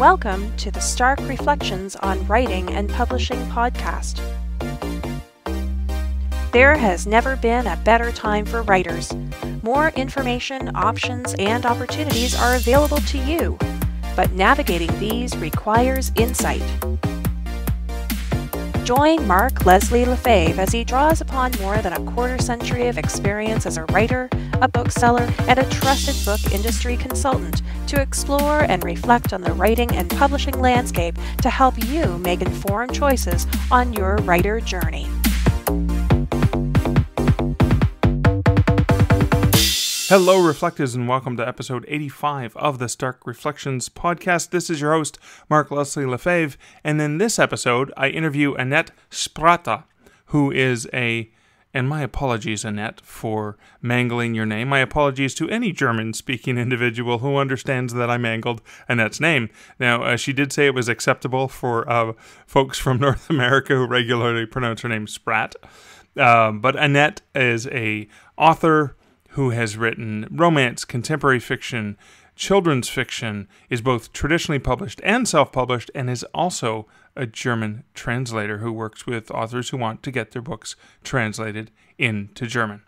Welcome to the Stark Reflections on Writing and Publishing podcast. There has never been a better time for writers. More information, options, and opportunities are available to you, but navigating these requires insight. Join Mark Leslie Lefebvre as he draws upon more than a quarter century of experience as a writer, a bookseller, and a trusted book industry consultant to explore and reflect on the writing and publishing landscape to help you make informed choices on your writer journey. Hello, Reflectors, and welcome to episode 85 of the Stark Reflections podcast. This is your host, Mark Leslie Lefebvre, and in this episode, I interview Annette Spratte, who is a and my apologies, Annette, for mangling your name. My apologies to any German speaking individual who understands that I mangled Annette's name. Now, uh, she did say it was acceptable for uh, folks from North America who regularly pronounce her name Sprat. Uh, but Annette is a author, who has written romance, contemporary fiction, children's fiction, is both traditionally published and self published, and is also a German translator who works with authors who want to get their books translated into German.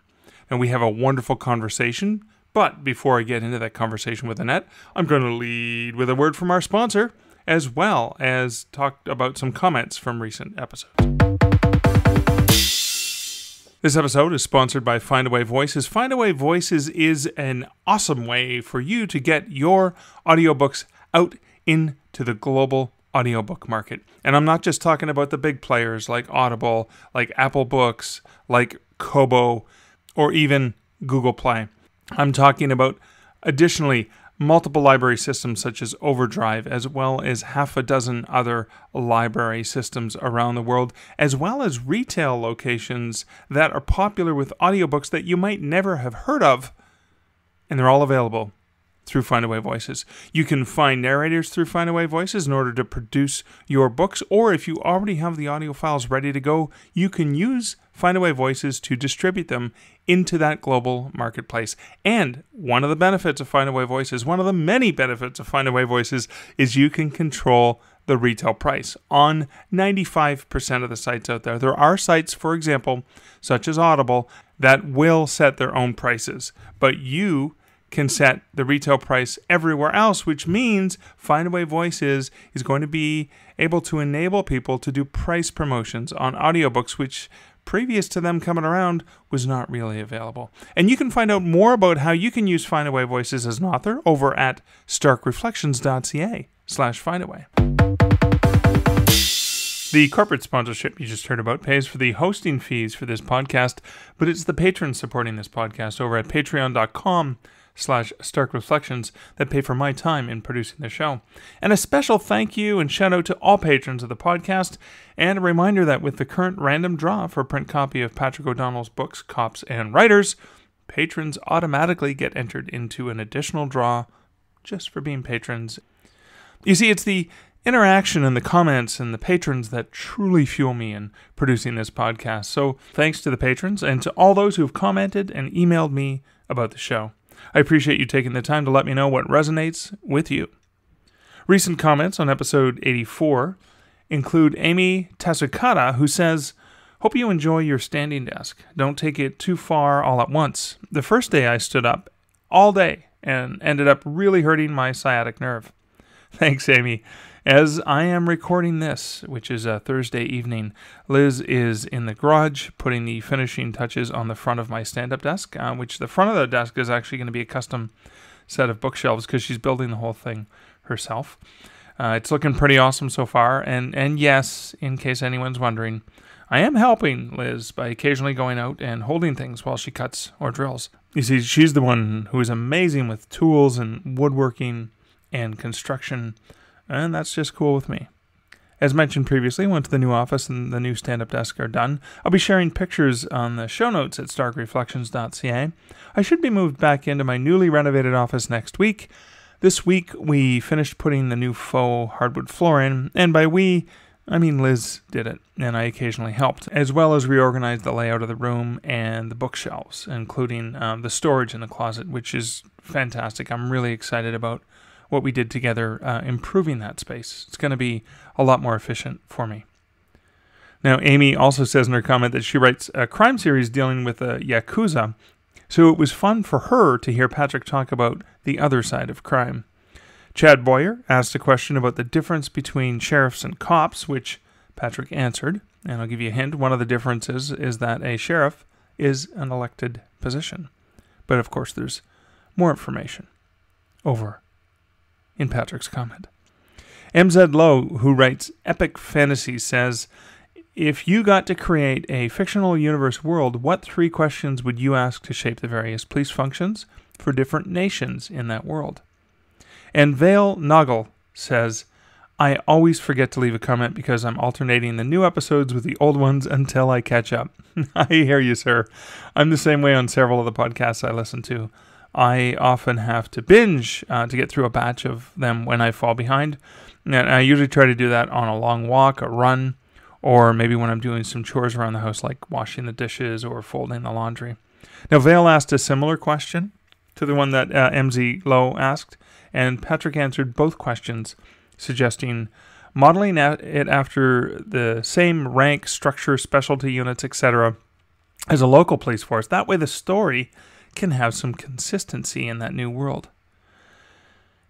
And we have a wonderful conversation. But before I get into that conversation with Annette, I'm going to lead with a word from our sponsor, as well as talk about some comments from recent episodes. This episode is sponsored by Findaway Voices. Findaway Voices is an awesome way for you to get your audiobooks out into the global audiobook market. And I'm not just talking about the big players like Audible, like Apple Books, like Kobo, or even Google Play. I'm talking about additionally multiple library systems such as Overdrive, as well as half a dozen other library systems around the world, as well as retail locations that are popular with audiobooks that you might never have heard of. And they're all available through Findaway Voices. You can find narrators through Findaway Voices in order to produce your books, or if you already have the audio files ready to go, you can use Findaway Voices to distribute them into that global marketplace. And one of the benefits of Findaway Voices, one of the many benefits of Findaway Voices, is you can control the retail price on 95% of the sites out there. There are sites, for example, such as Audible, that will set their own prices, but you can set the retail price everywhere else, which means Findaway Voices is going to be able to enable people to do price promotions on audiobooks, which previous to them coming around was not really available. And you can find out more about how you can use Findaway Voices as an author over at starkreflections.ca slash findaway. The corporate sponsorship you just heard about pays for the hosting fees for this podcast, but it's the patrons supporting this podcast over at patreon.com slash stark reflections that pay for my time in producing the show. And a special thank you and shout out to all patrons of the podcast, and a reminder that with the current random draw for a print copy of Patrick O'Donnell's books, Cops and Writers, patrons automatically get entered into an additional draw just for being patrons. You see, it's the interaction and the comments and the patrons that truly fuel me in producing this podcast. So, thanks to the patrons and to all those who have commented and emailed me about the show. I appreciate you taking the time to let me know what resonates with you. Recent comments on episode 84 include Amy Tasukada, who says, Hope you enjoy your standing desk. Don't take it too far all at once. The first day I stood up all day and ended up really hurting my sciatic nerve. Thanks, Amy. As I am recording this, which is a Thursday evening, Liz is in the garage putting the finishing touches on the front of my stand up desk, uh, which the front of the desk is actually going to be a custom set of bookshelves because she's building the whole thing herself. Uh, it's looking pretty awesome so far, and, and yes, in case anyone's wondering, I am helping Liz by occasionally going out and holding things while she cuts or drills. You see, she's the one who is amazing with tools and woodworking and construction and that's just cool with me. As mentioned previously, once the new office and the new stand up desk are done, I'll be sharing pictures on the show notes at starkreflections.ca. I should be moved back into my newly renovated office next week. This week, we finished putting the new faux hardwood floor in, and by we, I mean Liz did it, and I occasionally helped, as well as reorganized the layout of the room and the bookshelves, including um, the storage in the closet, which is fantastic. I'm really excited about what we did together uh, improving that space. It's going to be a lot more efficient for me. Now, Amy also says in her comment that she writes a crime series dealing with a Yakuza, so it was fun for her to hear Patrick talk about the other side of crime. Chad Boyer asked a question about the difference between sheriffs and cops, which Patrick answered. And I'll give you a hint one of the differences is that a sheriff is an elected position. But of course, there's more information over in Patrick's comment. MZ Lowe, who writes Epic Fantasy, says If you got to create a fictional universe world, what three questions would you ask to shape the various police functions for different nations in that world? And Vale Nagle says, I always forget to leave a comment because I'm alternating the new episodes with the old ones until I catch up. I hear you, sir. I'm the same way on several of the podcasts I listen to. I often have to binge uh, to get through a batch of them when I fall behind. And I usually try to do that on a long walk, a run, or maybe when I'm doing some chores around the house, like washing the dishes or folding the laundry. Now, Vale asked a similar question to the one that uh, MZ Lowe asked, and Patrick answered both questions, suggesting modeling it after the same rank, structure, specialty units, etc., as a local police force. That way, the story can have some consistency in that new world.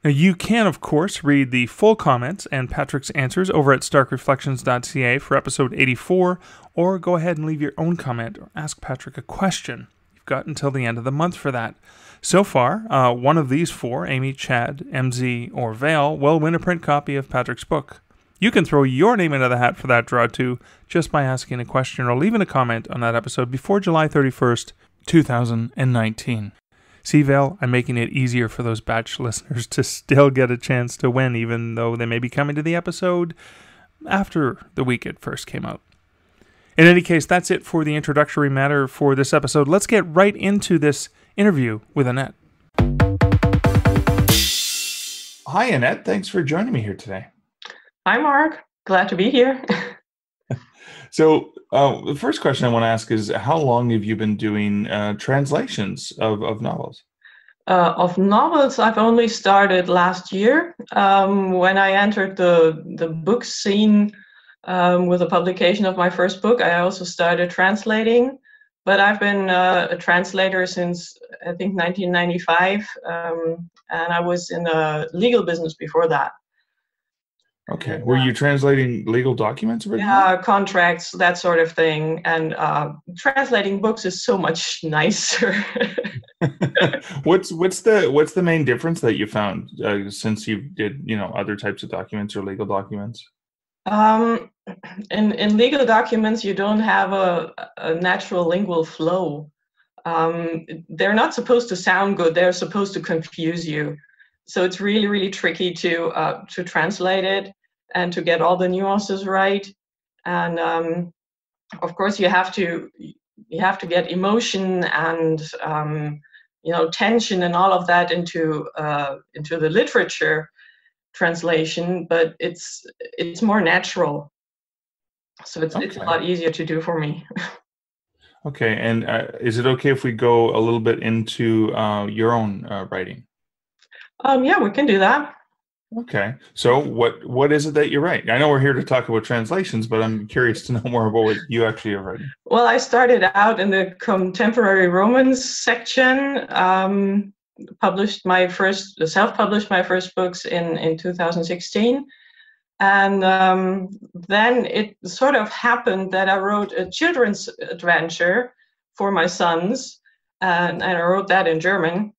Now, you can, of course, read the full comments and Patrick's answers over at starkreflections.ca for episode 84, or go ahead and leave your own comment or ask Patrick a question. You've got until the end of the month for that. So far, uh, one of these four, Amy, Chad, MZ, or Vale, will win a print copy of Patrick's book. You can throw your name into the hat for that draw too, just by asking a question or leaving a comment on that episode before July 31st, 2019. See, Vale, I'm making it easier for those batch listeners to still get a chance to win, even though they may be coming to the episode after the week it first came out. In any case, that's it for the introductory matter for this episode. Let's get right into this interview with Annette. Hi, Annette. Thanks for joining me here today. Hi, Mark. Glad to be here. so, uh, the first question I want to ask is How long have you been doing uh, translations of, of novels? Uh, of novels, I've only started last year um, when I entered the, the book scene um, with the publication of my first book. I also started translating but I've been uh, a translator since I think 1995, um, and I was in a legal business before that. Okay. Were you translating legal documents originally? Yeah, contracts, that sort of thing. And uh, translating books is so much nicer. what's what's the what's the main difference that you found uh, since you did you know other types of documents or legal documents? Um, in in legal documents, you don't have a, a natural lingual flow. Um, they're not supposed to sound good. They're supposed to confuse you. So it's really really tricky to uh, to translate it and to get all the nuances right. And um, of course, you have to you have to get emotion and um, you know tension and all of that into uh, into the literature translation, but it's it's more natural. So it's okay. it's a lot easier to do for me. okay, and uh, is it okay if we go a little bit into uh, your own uh, writing? Um, yeah, we can do that. Okay. So what what is it that you write? I know we're here to talk about translations, but I'm curious to know more about what you actually have written. Well, I started out in the contemporary romance section. Um, published my first self-published my first books in in 2016 and um, then it sort of happened that i wrote a children's adventure for my sons and, and i wrote that in german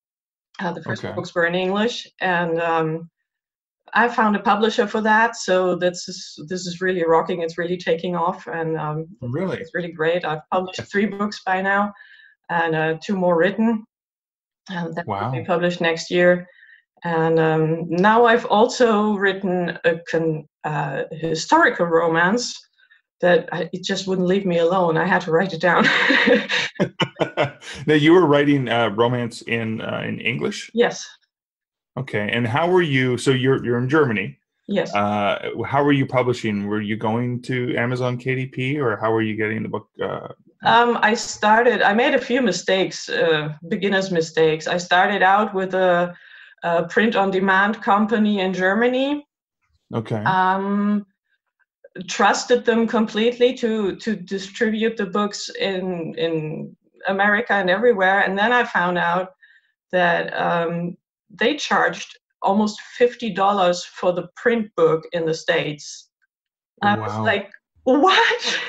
uh, the first okay. books were in english and um, i found a publisher for that so this is this is really rocking it's really taking off and um, really it's really great i've published three books by now and uh, two more written um, that wow. will be published next year. And um, now I've also written a con, uh, historical romance that I, it just wouldn't leave me alone. I had to write it down. now you were writing uh, romance in uh, in English. Yes. Okay, and how were you? So you're you're in Germany. Yes. Uh, how were you publishing? Were you going to Amazon KDP, or how were you getting the book uh, um, I started, I made a few mistakes, uh, beginner's mistakes. I started out with a, a print on demand company in Germany. Okay. Um, trusted them completely to to distribute the books in in America and everywhere. And then I found out that um, they charged almost fifty dollars for the print book in the states. I was like, what?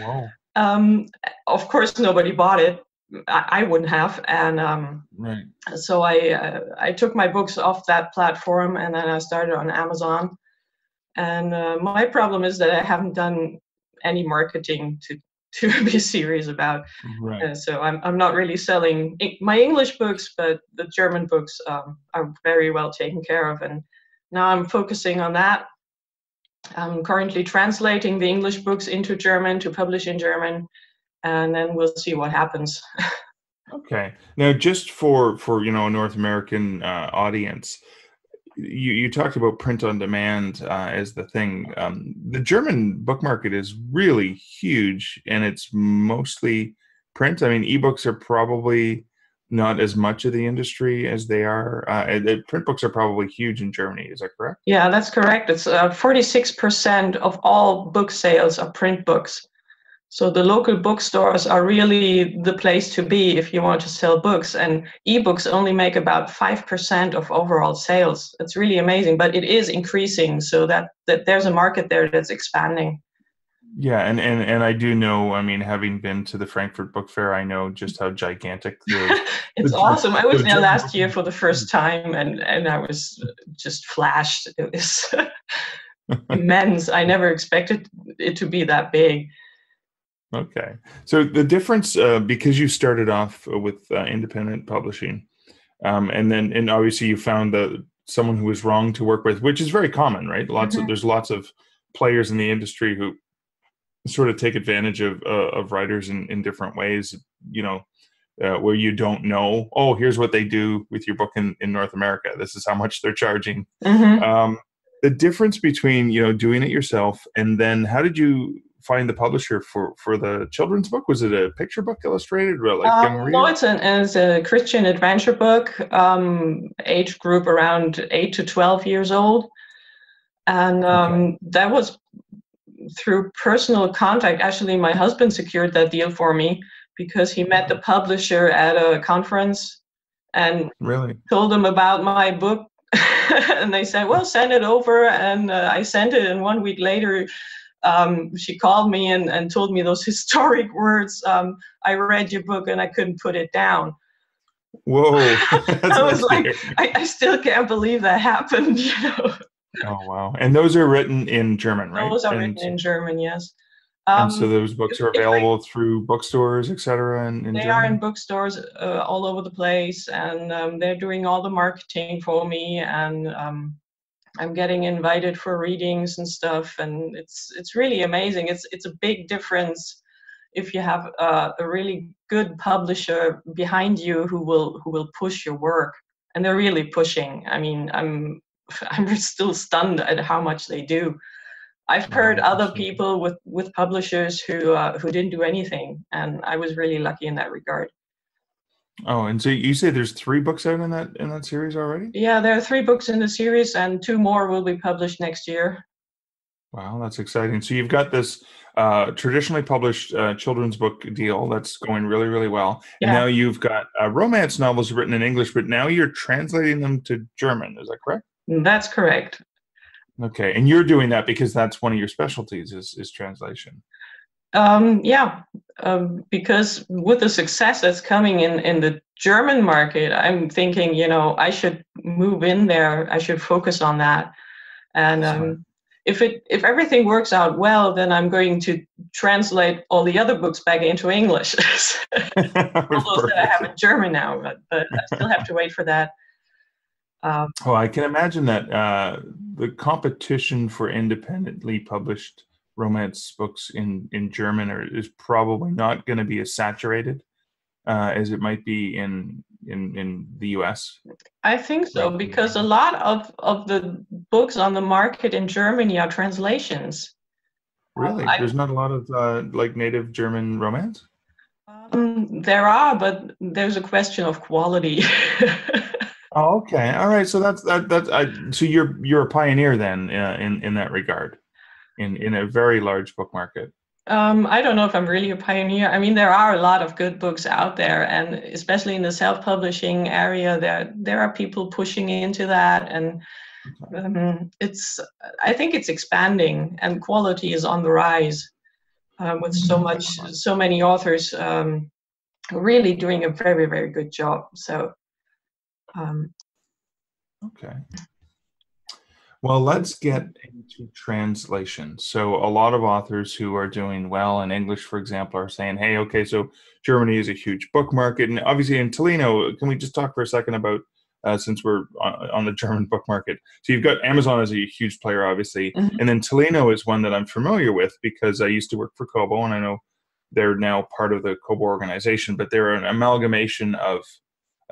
Wow. um, of course, nobody bought it. I, I wouldn't have, and um, Right. so I uh, I took my books off that platform, and then I started on Amazon. And uh, my problem is that I haven't done any marketing to to be serious about. Right. Uh, so I'm I'm not really selling my English books, but the German books um, are very well taken care of, and now I'm focusing on that. I'm currently translating the English books into German to publish in German, and then we'll see what happens. Okay. Now, just for for you know a North American uh, audience, you you talked about print on demand uh, as the thing. Um, the German book market is really huge, and it's mostly print. I mean, ebooks are probably not as much of the industry as they are. Uh, print books are probably huge in Germany. Is that correct? Yeah, that's correct. It's uh, 46% of all book sales are print books. So the local bookstores are really the place to be if you want to sell books. And ebooks only make about 5% of overall sales. It's really amazing, but it is increasing. So that, that there's a market there that's expanding. Yeah, and, and and I do know. I mean, having been to the Frankfurt Book Fair, I know just how gigantic the It's The- awesome. I was the there last year for the first time and, and I was just flashed. It was immense. I never expected it to be that big. Okay. So the difference, uh, because you started off with uh, independent publishing, um, and then and obviously you found the someone who was wrong to work with, which is very common, right? Lots of Mhm. there's lots of players in the industry who sort of take advantage of uh, of writers in in different ways. You know. Uh, where you don't know, oh, here's what they do with your book in, in North America. This is how much they're charging. Mhm. Um, the difference between you know doing it yourself and then how did you find the publisher for for the children's book? Was it a picture book illustrated or like Um, no, it's, an, it's a Christian adventure book, um, age group around 8 to 12 years old. And um, that was through personal contact. Actually, my husband secured that deal for me because he met the publisher at a conference and really? told them about my book. and they said, well, send it over. And uh, I sent it. And one week later, um, she called me and, and told me those historic words. Um, I read your book and I couldn't put it down. Whoa! I was like. I, I still can't believe that happened. You know, oh wow! And those are written in German, right? those are and, written in German. Yes, and so Um, those books are if I- available through bookstores, etc. In, in they Germany. are in bookstores uh, all over the place, and um, they're doing all the marketing for me, and um, I'm getting invited for readings and stuff, and it's it's really amazing. It's it's a big difference if you have uh, a really good publisher behind you who will who will push your work, and they're really pushing. I mean, I'm I'm still stunned at how much they do. I've heard other people with with publishers who uh, who didn't do anything, and I was really lucky in that regard. Oh, and so you say there's three books out in that in that series already? Yeah, there are three books in the series, and two more will be published next year. Wow, that's exciting. So you've got this uh, traditionally published uh, children's book deal that's going really, really well. And now you've got uh, romance novels written in English, but now you're translating them to German. Is that correct? That's correct. Okay, and you're doing that because that's one of your specialties is is translation. Um, yeah, um, because with the success that's coming in in the German market, I'm thinking, you know, I should move in there. I should focus on that. And um, if it if everything works out well, then I'm going to translate all the other books back into English. that I have in German now, but, but I still have to wait for that. Um, Well, I can imagine that uh, the competition for independently published romance books in in German are, is probably not going to be as saturated uh, as it might be in in in the U.S. I think so because a lot of, of the books on the market in Germany are translations. Really, I- there's not a lot of uh, like native German romance. Um, there are, but there's a question of quality. Oh, okay. All right. So that's that. That's I, so you're you're a pioneer then uh, in in that regard, in in a very large book market. Um, I don't know if I'm really a pioneer. I mean, there are a lot of good books out there, and especially in the self-publishing area, there there are people pushing into that, and um, it's. I think it's expanding, and quality is on the rise, uh, with so much, so many authors um, really doing a very very good job. So. Um, okay. Well, let's get into translation. So, a lot of authors who are doing well in English, for example, are saying, hey, okay, so Germany is a huge book market. And obviously, in Tolino, can we just talk for a second about, uh, since we're on, on, the German book market? So, you've got Amazon as a huge player, obviously. Mm-hmm. And then Tolino is one that I'm familiar with because I used to work for Kobo and I know they're now part of the Kobo organization, but they're an amalgamation of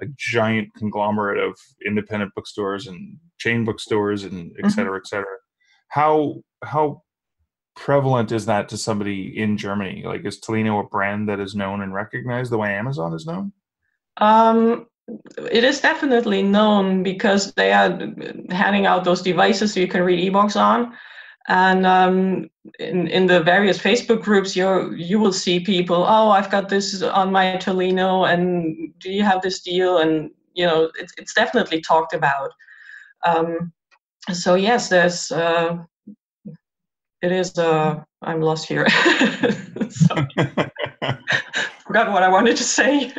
a giant conglomerate of independent bookstores and chain bookstores and et mm-hmm. cetera, et cetera. How how prevalent is that to somebody in Germany? Like, is Tolino a brand that is known and recognized the way Amazon is known? Um, it is definitely known because they are handing out those devices so you can read ebooks on. And um, in in the various Facebook groups, you you will see people. Oh, I've got this on my Tolino, and do you have this deal? And you know, it's it's definitely talked about. Um, so yes, there's. Uh, it is. Uh, I'm lost here. forgot what I wanted to say.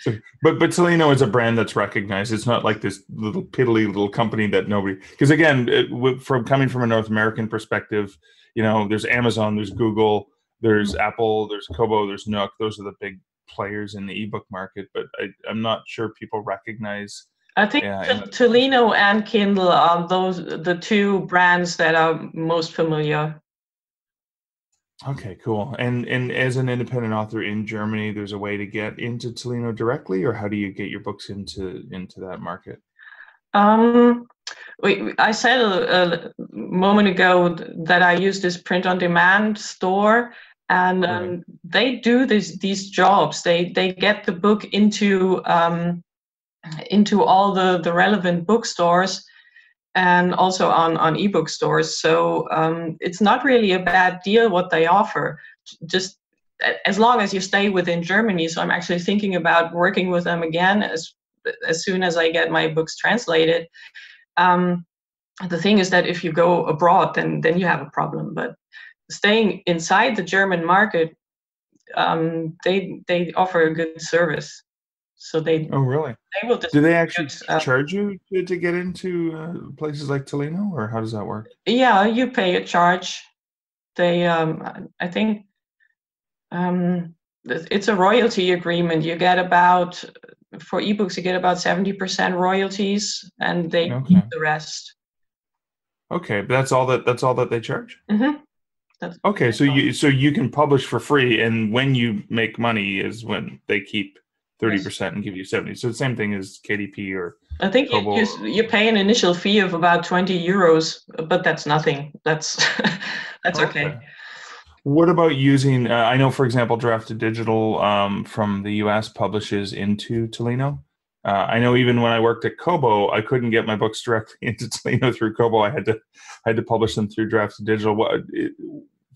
so, but but Tolino is a brand that's recognized. It's not like this little piddly little company that nobody. Because again, it, from coming from a North American perspective, you know, there's Amazon, there's Google, there's Apple, there's Kobo, there's Nook. Those are the big players in the ebook market. But I, I'm not sure people recognize. I think uh, Tolino and Kindle are those the two brands that are most familiar Okay, cool. And and as an independent author in Germany, there's a way to get into Tolino directly, or how do you get your books into into that market? Um, we, I said a, a, moment ago that I use this print-on-demand store, and um, right. they do these these jobs. They they get the book into um, into all the the relevant bookstores and also on, on ebook stores. So um, it's not really a bad deal what they offer, just as long as you stay within Germany. So I'm actually thinking about working with them again as as soon as I get my books translated. Um, the thing is that if you go abroad, then then you have a problem. But staying inside the German market, um, they they offer a good service. So they oh really they will do they actually uh, charge you to, to get into uh, places like Tolino or how does that work? Yeah, you pay a charge. They um I think um it's a royalty agreement. You get about for ebooks you get about seventy percent royalties and they okay. keep the rest. Okay, but that's all that that's all that they charge. Mm-hmm. That's okay, so you so you can publish for free, and when you make money is when they keep thirty percent and give you seventy. So the same thing as KDP or. I think you, you, you pay an initial fee of about twenty euros, but that's nothing. That's that's okay. okay. What about using? Uh, I know, for example, Draft2Digital um, from the U.S. publishes into Tolino. Uh, I know even when I worked at Kobo, I couldn't get my books directly into Tolino through Kobo. I had to I had to publish them through Draft2Digital. What it,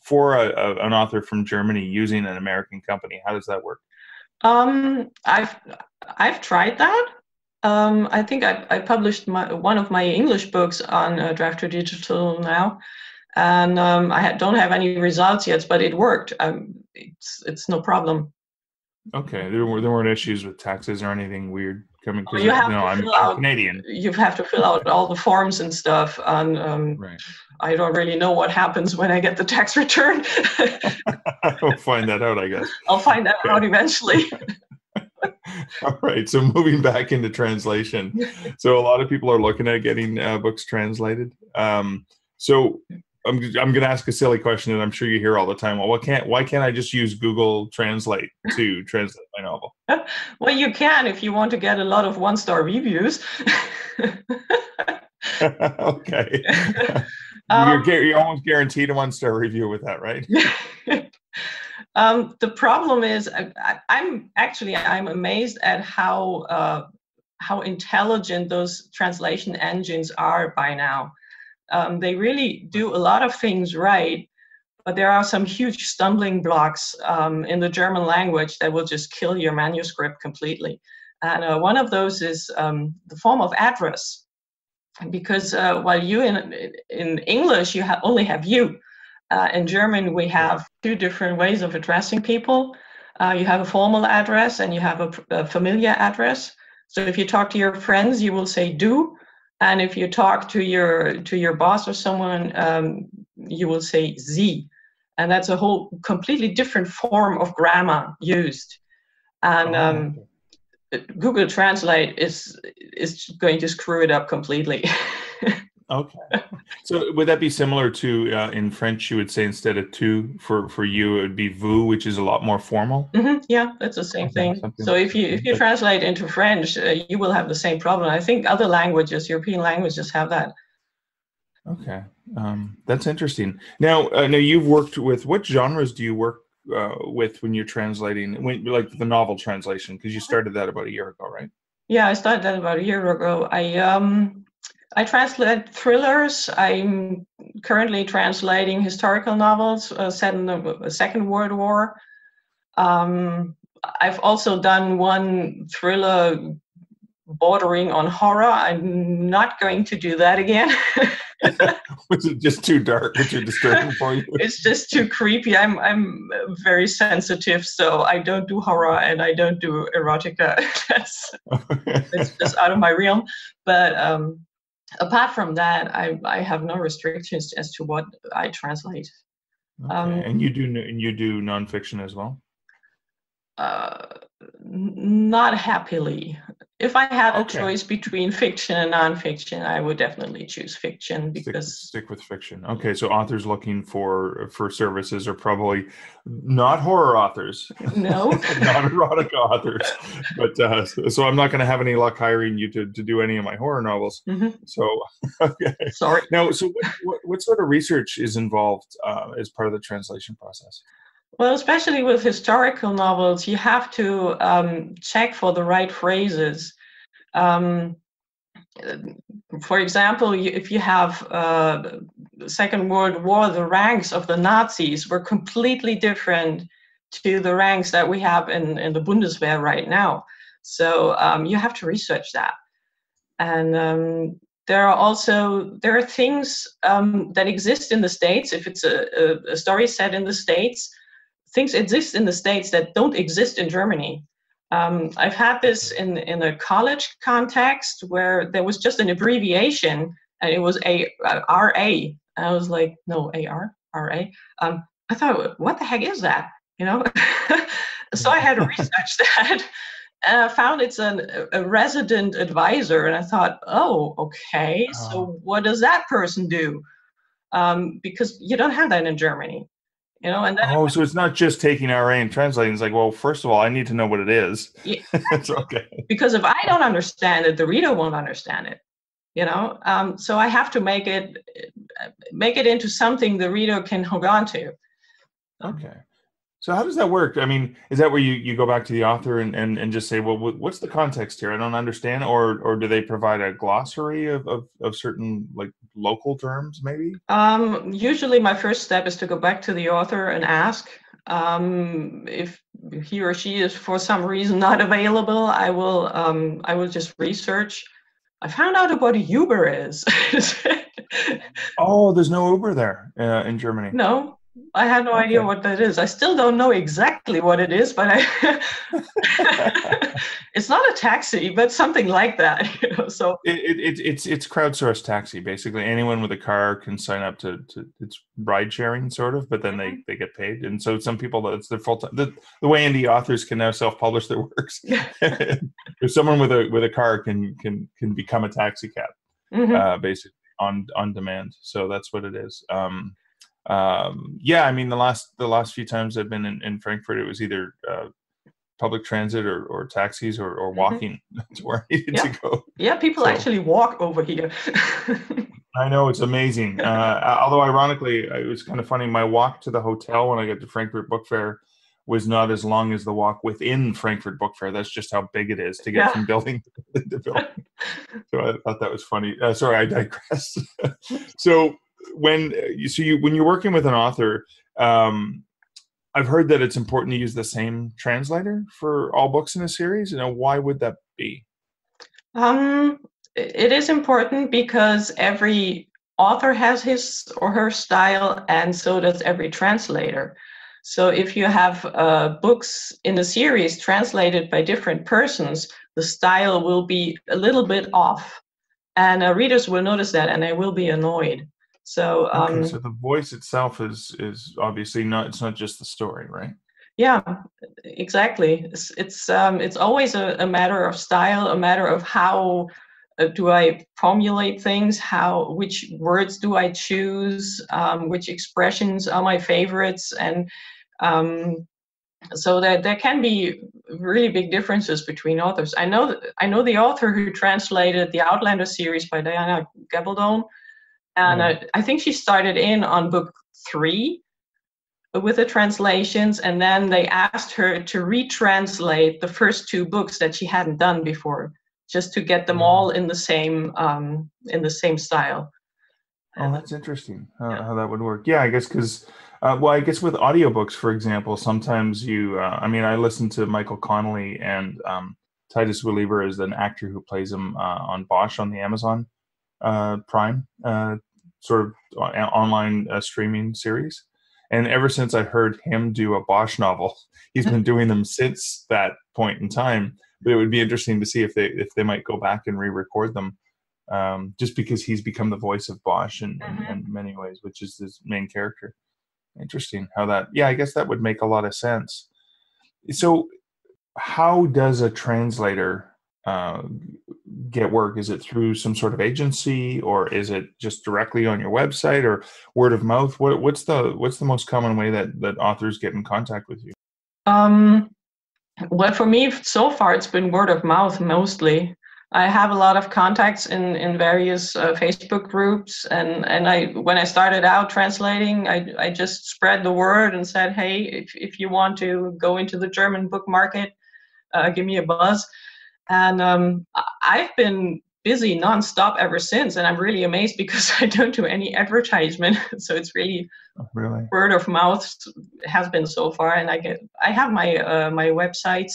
for a, a, an author from Germany using an American company? How does that work? Um, I've I've tried that. Um, I think I, I published my, one of my English books on uh, Draft2Digital now, and um, I ha- don't have any results yet, but it worked. Um, it's it's no problem. Okay, there were there weren't issues with taxes or anything weird coming. Well, you have no, I'm, I'm, Canadian. You have to fill out all the forms and stuff, and um, right. I don't really know what happens when I get the tax return. I'll find that out, I guess. I'll find that okay. out eventually. All right. So moving back into translation, so a lot of people are looking at getting uh, books translated. Um, so I'm I'm going to ask a silly question, and I'm sure you hear all the time. Well, what can't why can't I just use Google Translate to translate my novel? well, you can if you want to get a lot of one star reviews. okay. Um, you're, you're almost guaranteed a one star review with that, right? um, the problem is, I, am actually I'm amazed at how uh, how intelligent those translation engines are by now. Um, they really do a lot of things right, but there are some huge stumbling blocks um, in the German language that will just kill your manuscript completely. And uh, one of those is um, the form of address, because uh, while you in in English you ha- only have you, uh, in German we have two different ways of addressing people. Uh, you have a formal address and you have a, a familiar address. So if you talk to your friends, you will say du, and if you talk to your to your boss or someone, um, you will say Sie, and that's a whole completely different form of grammar used. And oh, um, Google Translate is is going to screw it up completely. okay. So would that be similar to uh, in French? You would say instead of tu for for you, it would be vous, which is a lot more formal. Mm-hmm. Yeah, that's the same okay, thing. So if you if you translate into French, uh, you will have the same problem. I think other languages, European languages, have that. Okay, um, that's interesting. Now, uh, now you've worked with what genres do you work uh, with when you're translating, when like the novel translation? Because you started that about a year ago, right? Yeah, I started that about a year ago. I um I translate thrillers. I'm currently translating historical novels uh, set in the Second World War. Um, I've also done one thriller bordering on horror. I'm not going to do that again. Was it just too dark or too disturbing for you? it's just too creepy. I'm I'm very sensitive, so I don't do horror and I don't do erotica. that's it's just out of my realm. But um, apart from that, I I have no restrictions as to what I translate. Okay. Um, and you do and you do nonfiction as well. Uh, not happily. If I had okay. a choice between fiction and nonfiction, I would definitely choose fiction because stick, stick, with fiction. Okay, so authors looking for for services are probably not horror authors, no, not erotic authors. But uh, so I'm not going to have any luck hiring you to, to do any of my horror novels. Mm-hmm. So okay, sorry. Now, so what, what, what sort of research is involved uh, as part of the translation process? Well, especially with historical novels, you have to um, check for the right phrases. Um, for example, if you have uh, Second World War, the ranks of the Nazis were completely different to the ranks that we have in, in the Bundeswehr right now. So um, you have to research that. And um, there are also there are things um, that exist in the states. If it's a, a, a story set in the states, things exist in the States that don't exist in Germany. Um, I've had this in, in a college context where there was just an abbreviation and it was a, a RA. I was like, no, AR, RA. Um, I thought, what the heck is that? You know? so I had to research that. And I found it's an, a resident advisor. And I thought, oh, okay. So uh-huh. what does that person do? Um, because you don't have that in Germany you know and then oh so it's not just taking ra and translating. It's like well first of all i need to know what it is. Yeah. it's okay. Because if i don't understand it the reader won't understand it you know? Um, so i have to make it make it into something the reader can hold on to. Okay so how does that work? I mean, is that where you, you go back to the author and, and, and just say, well, what's the context here? I don't understand. Or or do they provide a glossary of, of, of certain like local terms maybe? Um, usually my first step is to go back to the author and ask um, if he or she is for some reason not available. I will um, I will just research. I found out what a Uber is. oh, there's no Uber there uh, in Germany. No, I had no okay. idea what that is. I still don't know exactly what it is, but I it's not a taxi, but something like that. You know, so it, it, it's it's crowdsourced taxi. Basically, anyone with a car can sign up to, to it's ride sharing sort of, but then mm-hmm. they, they get paid. And so some people that's their full time. The, the way indie authors can now self publish their works. if someone with a with a car can can can become a taxi cab, mm-hmm. uh, basically on on demand. So that's what it is. Um, um, yeah, I mean the last the last few times I've been in, in Frankfurt, it was either uh, public transit or, or taxis or, or mm-hmm. walking mm-hmm. to where I needed yeah. to go. Yeah, people so, actually walk over here. I know it's amazing. Uh, although ironically, it was kind of funny. My walk to the hotel when I got to Frankfurt Book Fair was not as long as the walk within Frankfurt Book Fair. That's just how big it is to get Yeah. from building to building. so I thought that was funny. Uh, sorry, I digress. so when you so you when you're working with an author, um, I've heard that it's important to use the same translator for all books in a series. You know, why would that be? Um, it is important because every author has his or her style, and so does every translator. So if you have uh, books in a series translated by different persons, the style will be a little bit off, and uh, readers will notice that, and they will be annoyed. So um, okay, so the voice itself is is obviously not. It's not just the story, right? Yeah, exactly. It's it's um it's always a, a matter of style, a matter of how uh, do I formulate things, how which words do I choose, um, which expressions are my favorites, and um, so that there can be really big differences between authors. I know that, I know the author who translated the Outlander series by Diana Gabaldon, and Mm. I, I think she started in on book three with the translations and then they asked her to retranslate the first two books that she hadn't done before just to get them Mhm. all in the same um, in the same style Oh, that's interesting how, Yeah. how that would work. Yeah, I guess because, uh, well, I guess with audiobooks, for example, sometimes you, uh, I mean, I listen to Michael Connolly and um, Titus Welliver is an actor who plays him uh, on Bosch on the Amazon Prime uh, sort of online uh, streaming series. And ever since I heard him do a Bosch novel, he's been doing them since that point in time. But it would be interesting to see if they if they might go back and re-record them um, just because he's become the voice of Bosch in, in, Mhm. in many ways, which is his main character. Interesting how that, yeah, I guess that would make a lot of sense. So, how does a translator uh, get work? Is it through some sort of agency, or is it just directly on your website, or word of mouth? What, what's the what's the most common way that that authors get in contact with you? um, well for me so far it's been word of mouth mostly i have a lot of contacts in in various uh, facebook groups and and i when i started out translating i i just spread the word and said hey if, if you want to go into the german book market uh, give me a buzz and um, i've been busy nonstop ever since and i'm really amazed because i don't do any advertisement. So it's really Oh, really? word of mouth has been so far and i get i have my uh, my websites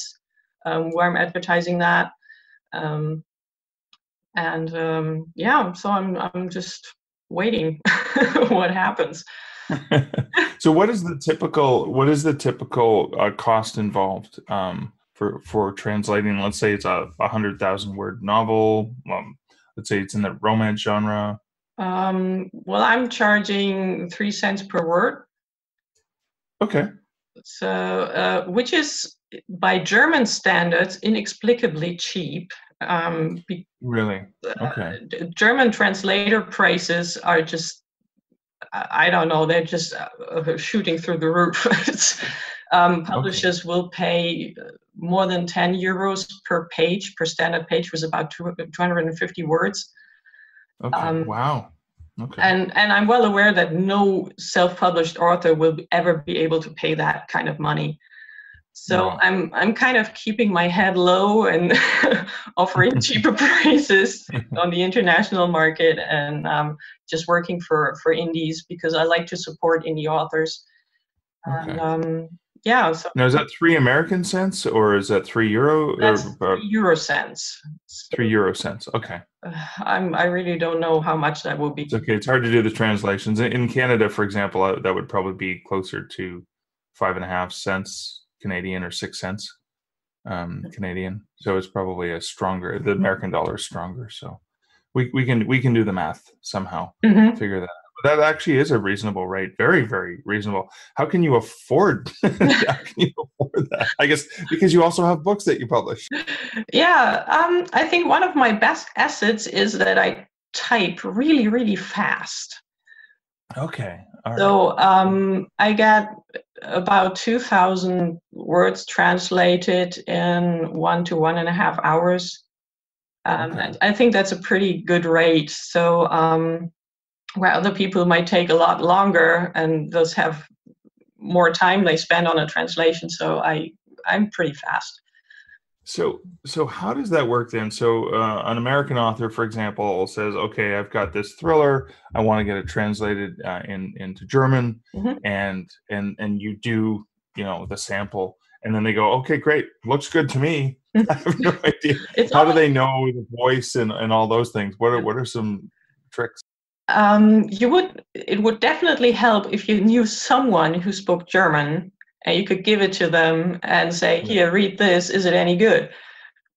um, where i'm advertising that. Um, and um, yeah so i'm i'm just waiting what happens. So what is the typical what is the typical uh, cost involved um, for for translating let's say it's a, a hundred thousand word novel um, let's say it's in the romance genre. Um, well i'm charging three cents per word. Okay. So uh, which is by german standards inexplicably cheap um, be- really? uh, Okay. d- German translator prices are just, I don't know, they're just uh, shooting through the roof. Um, publishers will pay uh, more than 10 euros per page, per standard page was about two, 250 words. okay um, wow okay And, and I'm well aware that no self-published author will ever be able to pay that kind of money. So. I'm I'm kind of keeping my head low and offering cheaper prices on the international market and um, just working for for indies because I like to support indie authors. And, Okay. um, yeah, so now is that three american cents or is that three euro that's or uh, three euro cents. three euro cents okay I'm I really don't know how much that will be. it's okay it's hard to do the translations in canada for example uh, that would probably be closer to five and a half cents canadian or six cents um, canadian so it's probably a stronger the american dollar is stronger so we, we can we can do the math somehow Mhm. figure that out that actually is a reasonable rate very very reasonable how can you afford how can you afford that i guess because you also have books that you publish Yeah, um, I think one of my best assets is that I type really, really fast. okay all right. So um, I get about 2,000 words translated in one to one and a half hours. Um, Okay. I think that's a pretty good rate. So um, where other people might take a lot longer and thus have more time they spend on a translation. So I I'm pretty fast. So, so how does that work then? So, uh, an American author, for example, says, "Okay, I've got this thriller. I want to get it translated uh, in into German," Mhm. and and and you do, you know, the sample, and then they go, "Okay, great, looks good to me." I have no idea. How do they know the voice and and all those things? What are what are some tricks? Um, you would it would definitely help if you knew someone who spoke German and you could give it to them and say. "Here, read this. Is it any good?"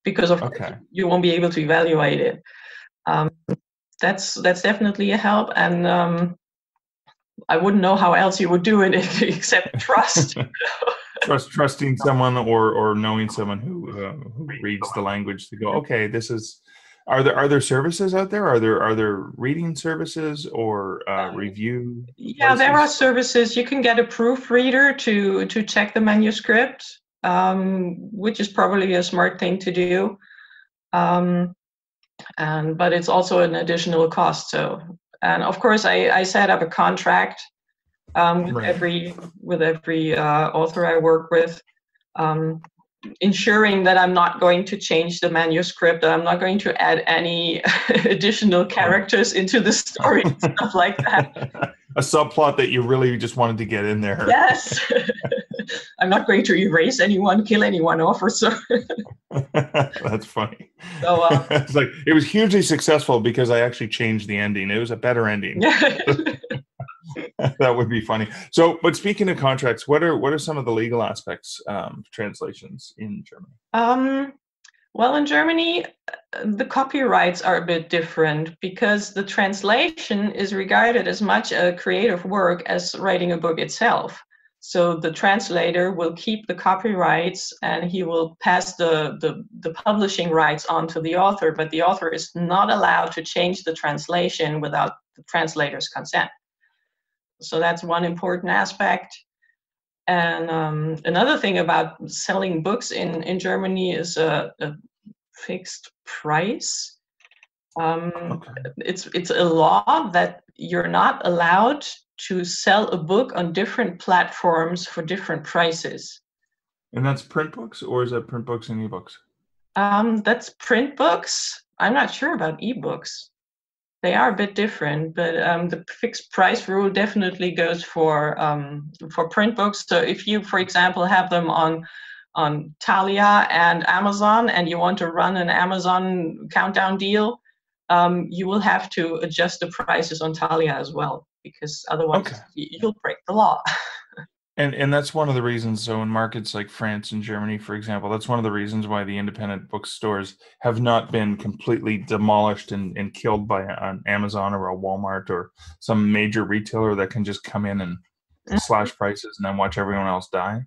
Because of course Okay. you won't be able to evaluate it. Um, that's that's definitely a help, and um, I wouldn't know how else you would do it if, except trust. Trust trusting someone or or knowing someone who uh, who reads the language to go, okay, this is. Are there are there services out there? Are there are there reading services or uh, Um, review? Yeah, there are services. You can get a proofreader to to check the manuscript, um, which is probably a smart thing to do. Um, and but it's also an additional cost. So, and of course, I I set up a contract um, with Right. every with every uh, author I work with. Um, ensuring that I'm not going to change the manuscript, that I'm not going to add any additional characters into the story stuff like that. a subplot that you really just wanted to get in there. Yes. I'm not going to erase anyone, kill anyone off, or so. That's funny. So, uh, it's like it was hugely successful because I actually changed the ending. It was a better ending. that would be funny. So, but speaking of contracts, what are what are some of the legal aspects um, translations in Germany? Um, well, in Germany, uh, the copyrights are a bit different because the translation is regarded as much a creative work as writing a book itself. So the translator will keep the copyrights and he will pass the, the, the publishing rights on to the author, but the author is not allowed to change the translation without the translator's consent. So that's one important aspect. And um, another thing about selling books in, in Germany is a, a fixed price. Um, Okay. it's it's a law that you're not allowed to sell a book on different platforms for different prices. And that's print books, or is that print books and ebooks? Um, that's print books. I'm not sure about ebooks. They are a bit different, but um, the fixed price rule definitely goes for um, for print books. So if you, for example, have them on on Thalia and Amazon, and you want to run an Amazon countdown deal, um, you will have to adjust the prices on Thalia as well, because otherwise Okay. you'll break the law. And and that's one of the reasons. So in markets like France and Germany, for example, that's one of the reasons why the independent bookstores have not been completely demolished and, and killed by an Amazon or a Walmart or some major retailer that can just come in and Mhm. slash prices and then watch everyone else die.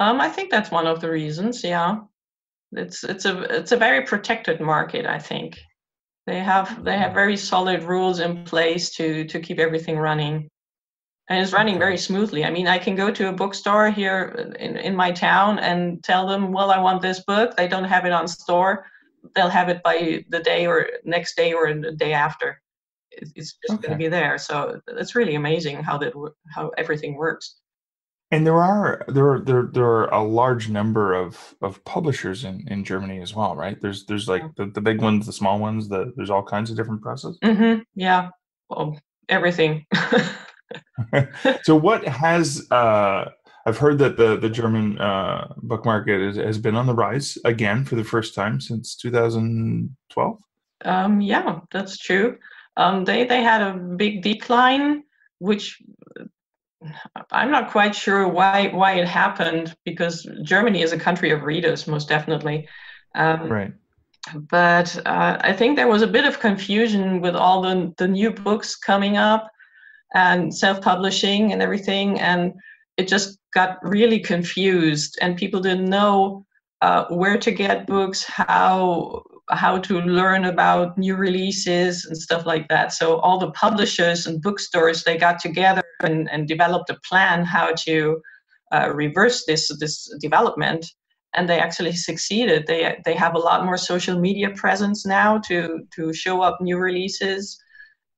Um, I think that's one of the reasons. Yeah, it's it's a it's a very protected market. I think they have they have very solid rules in place to to keep everything running, and it's running very smoothly. I mean, I can go to a bookstore here in in my town and tell them, well, I want this book. They don't have it on store. They'll have it by the day or next day or the day after. It's just going to be there. So it's really amazing how that how everything works. And there are there are there there are a large number of of publishers in in Germany as well, right? There's there's like the, the big ones, the small ones, the there's all kinds of different presses. Mm-hmm. Yeah. Well, everything. so what has uh I've heard that the the German uh book market is, has been on the rise again for the first time since 2012. um, yeah, that's true. Um, they they had a big decline, which I'm not quite sure why why it happened because Germany is a country of readers, most definitely. Um, Right. but uh, I think there was a bit of confusion with all the, the new books coming up and self publishing and everything. And it just got really confused, and people didn't know uh, where to get books, how how to learn about new releases and stuff like that. So all the publishers and bookstores they got together and, and developed a plan how to uh, reverse this this development and they actually succeeded. They they have a lot more social media presence now to to show up new releases,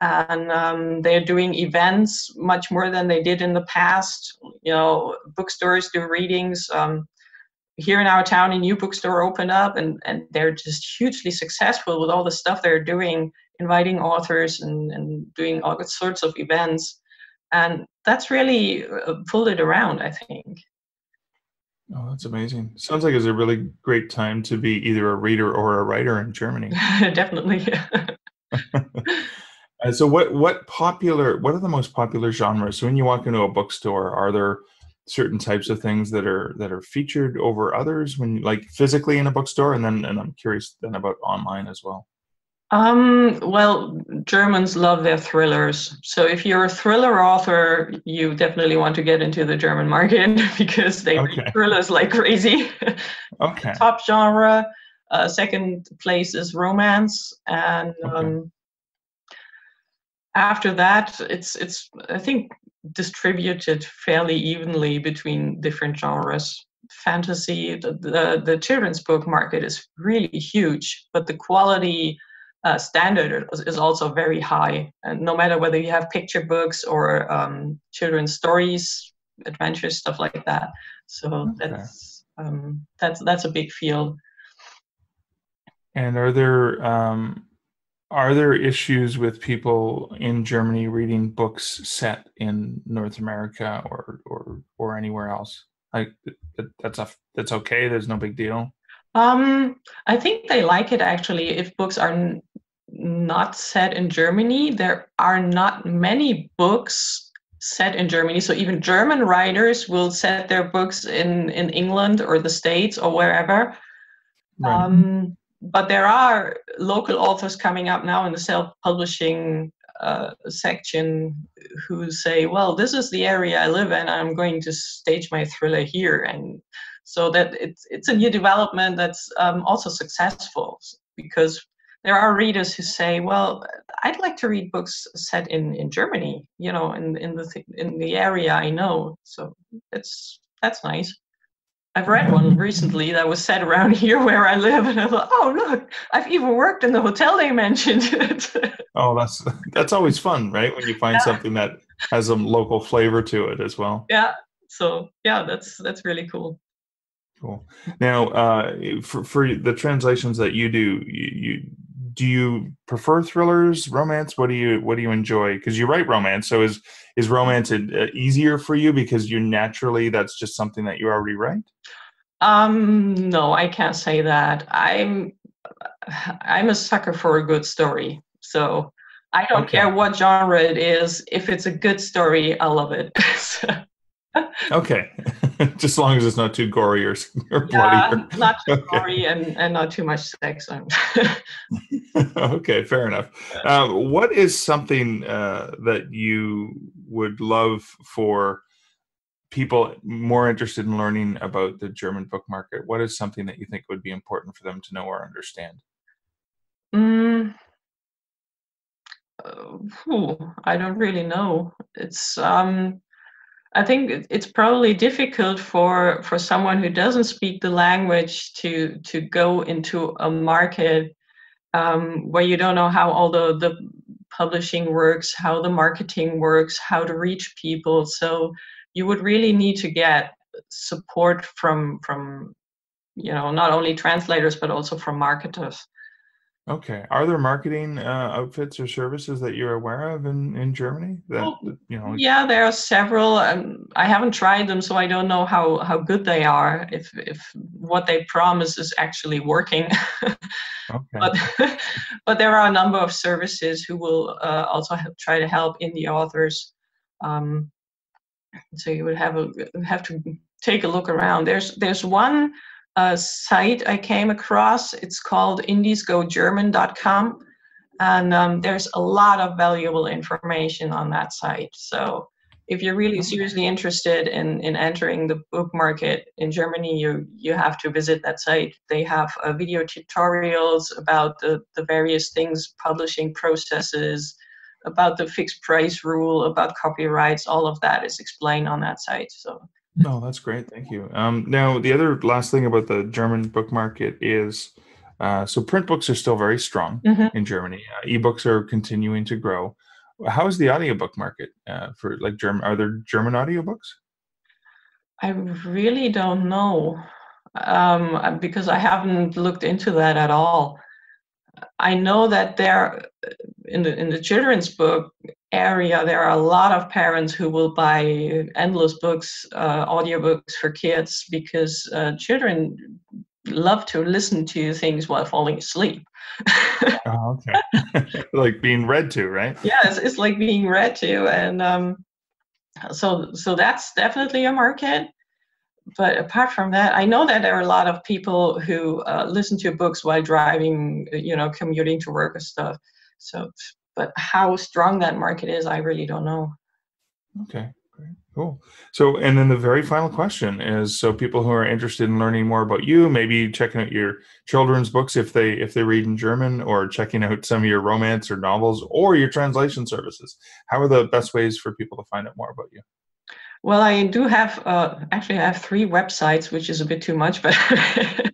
and um, they're doing events much more than they did in the past. you know, bookstores do readings. Um, here in our town, a new bookstore opened up, and and they're just hugely successful with all the stuff they're doing, inviting authors and and doing all sorts of events, and that's really uh, pulled it around, I think. Oh, that's amazing. Sounds like it's a really great time to be either a reader or a writer in Germany. Definitely. uh, so what what popular what are the most popular genres? So when you walk into a bookstore, are there certain types of things that are that are featured over others when like physically in a bookstore and then and I'm curious then about online as well. Um, well, Germans love their thrillers. So if you're a thriller author, you definitely want to get into the German market because they okay. read thrillers like crazy. Okay. Top genre. Uh, second place is romance, and okay. um, after that, it's it's I think distributed fairly evenly between different genres. Fantasy, the, the, the children's book market is really huge, but the quality uh, standard is also very high. And no matter whether you have picture books or um, children's stories, adventures, stuff like that. So okay. that's um, that's that's a big field. And are there um, are there issues with people in Germany reading books set in North America or or or anywhere else? Like that's a that's okay. There's no big deal. Um, I think they like it actually. If books are n- not set in Germany, there are not many books set in Germany. So even German writers will set their books in in England or the States or wherever. Right. Um, but there are local authors coming up now in the self-publishing uh, section who say, "Well, this is the area I live in. I'm going to stage my thriller here," and so that it's it's a new development that's um, also successful because there are readers who say, "Well, I'd like to read books set in in Germany, you know, in in the in the area I know." So it's that's nice. I've read one recently that was set around here where I live, and I thought, "Oh, look, I've even worked in the hotel they mentioned." oh, that's that's always fun, right? When you find yeah. something that has some local flavor to it as well. Yeah. So yeah, that's that's really cool. Cool. Now, uh, for for the translations that you do, you, you do you prefer thrillers, romance? What do you what do you enjoy? Because you write romance, so is is romance uh, easier for you because you naturally that's just something that you already write? Um, no, I can't say that. I'm I'm a sucker for a good story, so I don't okay. care what genre it is. If it's a good story, I love it. okay, just as long as it's not too gory or, or yeah, bloody. Or, not too okay. gory and, and not too much sex. okay, fair enough. Uh, what is something uh, that you would love for people more interested in learning about the German book market? What is something that you think would be important for them to know or understand? Mm, uh, I don't really know. It's um, I think it's probably difficult for for someone who doesn't speak the language to to go into a market um, where you don't know how all the the publishing works, how the marketing works, how to reach people. So you would really need to get support from from you know not only translators but also from marketers. Okay. Are there marketing uh, outfits or services that you're aware of in, in Germany? That well, you know. Yeah, there are several. Um, I haven't tried them, so I don't know how, how good they are. If if what they promise is actually working. okay. But but there are a number of services who will uh, also help, try to help indie authors. Um, so you would have a have to take a look around. There's there's one a site I came across. It's called indiesgogerman.com. And um, there's a lot of valuable information on that site. So if you're really seriously interested in, in entering the book market in Germany, you, you have to visit that site. They have uh, video tutorials about the, the various things, publishing processes, about the fixed price rule, about copyrights, all of that is explained on that site. So no, that's great. Thank you. Um, now, the other last thing about the German book market is uh, so print books are still very strong mm-hmm. in Germany. Uh, ebooks are continuing to grow. How is the audiobook market uh, for like German? Are there German audiobooks? I really don't know um, because I haven't looked into that at all. I know that there, in the in the children's book area, there are a lot of parents who will buy endless books, uh, audiobooks for kids because uh, children love to listen to things while falling asleep. oh, okay. like being read to, right? Yeah, it's, it's like being read to, and um, so so that's definitely a market but apart from that i know that there are a lot of people who uh, listen to books while driving you know commuting to work and stuff so but how strong that market is i really don't know. Okay great cool. So and then the very final question is so people who are interested in learning more about you maybe checking out your children's books if they if they read in german or checking out some of your romance or novels or your translation services how are the best ways for people to find out more about you well, I do have uh, actually I have three websites, which is a bit too much, but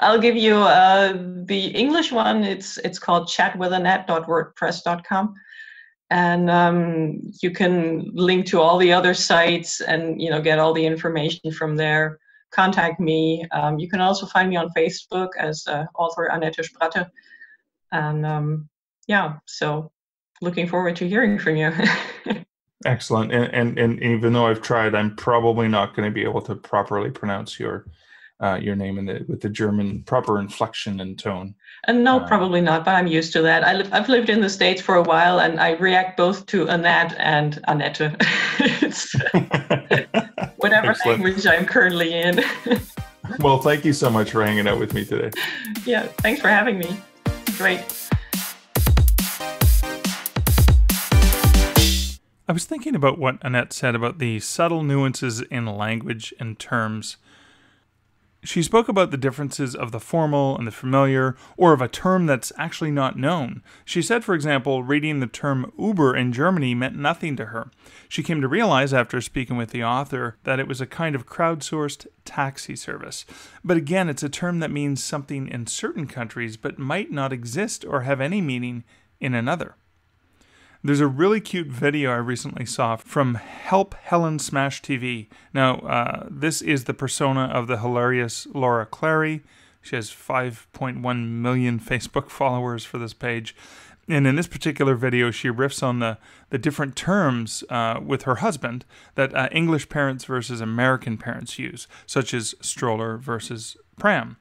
I'll give you uh, the English one. It's it's called chatwithanet.wordpress.com, and um, you can link to all the other sites and you know get all the information from there. Contact me. Um, you can also find me on Facebook as uh, author Annette Spratte, and um, yeah, so looking forward to hearing from you. Excellent. And, and, and even though I've tried, I'm probably not going to be able to properly pronounce your uh, your name in the with the German proper inflection and tone. And no, uh, probably not. But I'm used to that. I live, I've lived in the states for a while, and I react both to Annette and Annette. it's whatever Excellent. language I'm currently in. well, thank you so much for hanging out with me today. Yeah, thanks for having me. Great. I was thinking about what Annette said about the subtle nuances in language and terms. She spoke about the differences of the formal and the familiar, or of a term that's actually not known. She said, for example, reading the term Uber in Germany meant nothing to her. She came to realize after speaking with the author that it was a kind of crowdsourced taxi service. But again, it's a term that means something in certain countries but might not exist or have any meaning in another. There's a really cute video I recently saw from Help Helen Smash TV. Now, uh, this is the persona of the hilarious Laura Clery. She has 5.1 million Facebook followers for this page. And in this particular video, she riffs on the, the different terms uh, with her husband that uh, English parents versus American parents use, such as stroller versus pram,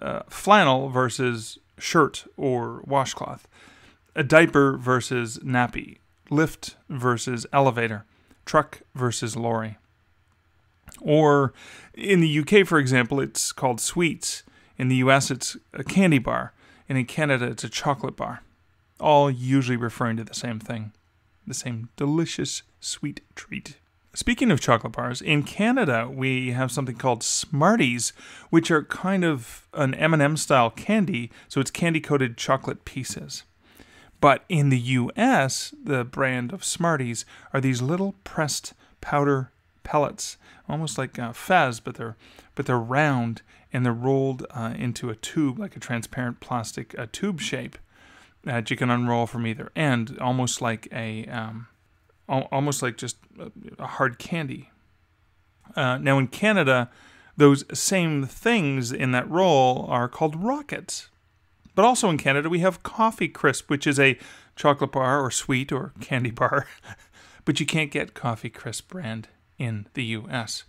uh, flannel versus shirt or washcloth a diaper versus nappy, lift versus elevator, truck versus lorry. Or in the UK, for example, it's called sweets. In the US, it's a candy bar. And in Canada, it's a chocolate bar. All usually referring to the same thing the same delicious sweet treat. Speaking of chocolate bars, in Canada we have something called Smarties, which are kind of an M&M style candy, so it's candy coated chocolate pieces. But in the US, the brand of Smarties are these little pressed powder pellets, almost like uh, Pez, but they're but they're round and they're rolled uh, into a tube, like a transparent plastic uh, tube shape that you can unroll from either end, almost like a um, almost like just a hard candy. Uh, now in Canada, those same things in that roll are called rockets. But also in Canada, we have Coffee Crisp, which is a chocolate bar or sweet or candy bar. but you can't get Coffee Crisp brand in the US.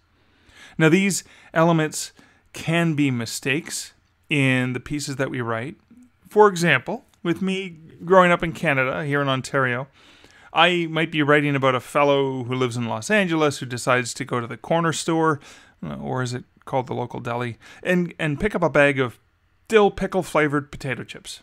Now, these elements can be mistakes in the pieces that we write. For example, with me growing up in Canada, here in Ontario, I might be writing about a fellow who lives in Los Angeles who decides to go to the corner store, uh, or is it called the local deli, and, and pick up a bag of dill pickle flavored potato chips.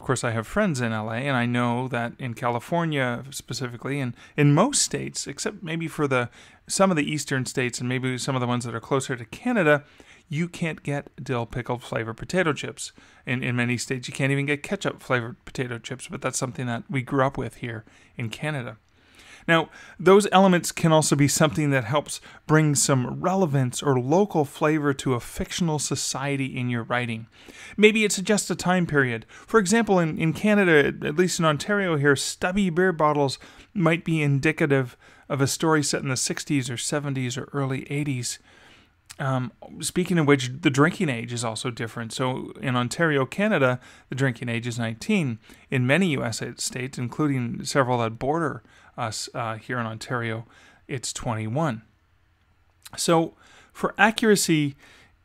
Of course, I have friends in LA, and I know that in California specifically, and in most states, except maybe for the some of the eastern states and maybe some of the ones that are closer to Canada, you can't get dill pickle flavored potato chips. In in many states, you can't even get ketchup flavored potato chips. But that's something that we grew up with here in Canada. Now, those elements can also be something that helps bring some relevance or local flavor to a fictional society in your writing. Maybe it suggests a time period. For example, in, in Canada, at least in Ontario here, stubby beer bottles might be indicative of a story set in the 60s or 70s or early 80s. Um, speaking of which, the drinking age is also different. So in Ontario, Canada, the drinking age is 19. In many U.S. states, including several that border us uh, here in Ontario, it's 21. So for accuracy,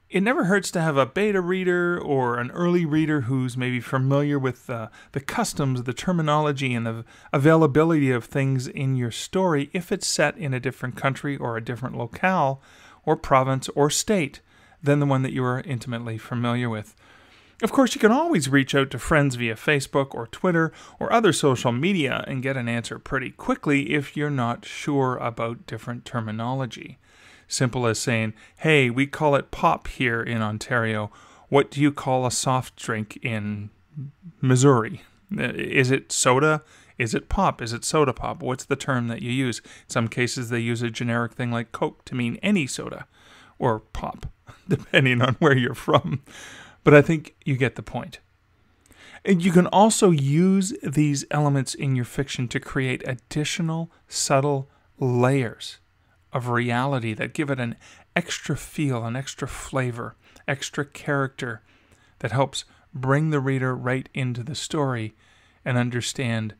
it never hurts to have a beta reader or an early reader who's maybe familiar with uh, the customs, the terminology, and the availability of things in your story if it's set in a different country or a different locale or province or state than the one that you are intimately familiar with. Of course, you can always reach out to friends via Facebook or Twitter or other social media and get an answer pretty quickly if you're not sure about different terminology. Simple as saying, hey, we call it pop here in Ontario. What do you call a soft drink in Missouri? Is it soda? Is it pop? Is it soda pop? What's the term that you use? In some cases, they use a generic thing like Coke to mean any soda or pop, depending on where you're from. But I think you get the point. And you can also use these elements in your fiction to create additional subtle layers of reality that give it an extra feel, an extra flavor, extra character that helps bring the reader right into the story and understand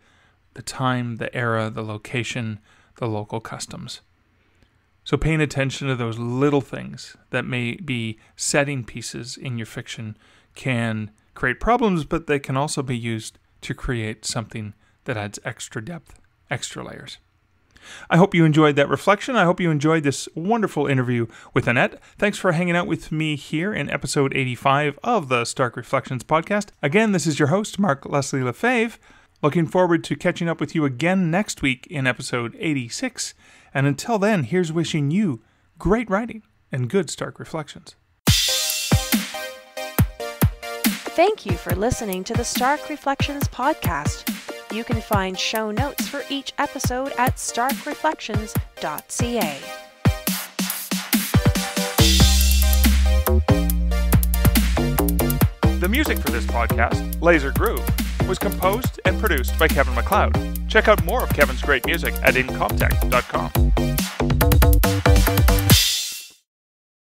the time, the era, the location, the local customs. So, paying attention to those little things that may be setting pieces in your fiction can create problems, but they can also be used to create something that adds extra depth, extra layers. I hope you enjoyed that reflection. I hope you enjoyed this wonderful interview with Annette. Thanks for hanging out with me here in episode 85 of the Stark Reflections podcast. Again, this is your host, Mark Leslie Lefebvre. Looking forward to catching up with you again next week in episode 86. And until then, here's wishing you great writing and good Stark Reflections. Thank you for listening to the Stark Reflections podcast. You can find show notes for each episode at starkreflections.ca. The music for this podcast, Laser Groove, was composed and produced by Kevin MacLeod. Check out more of Kevin's great music at incompetech.com.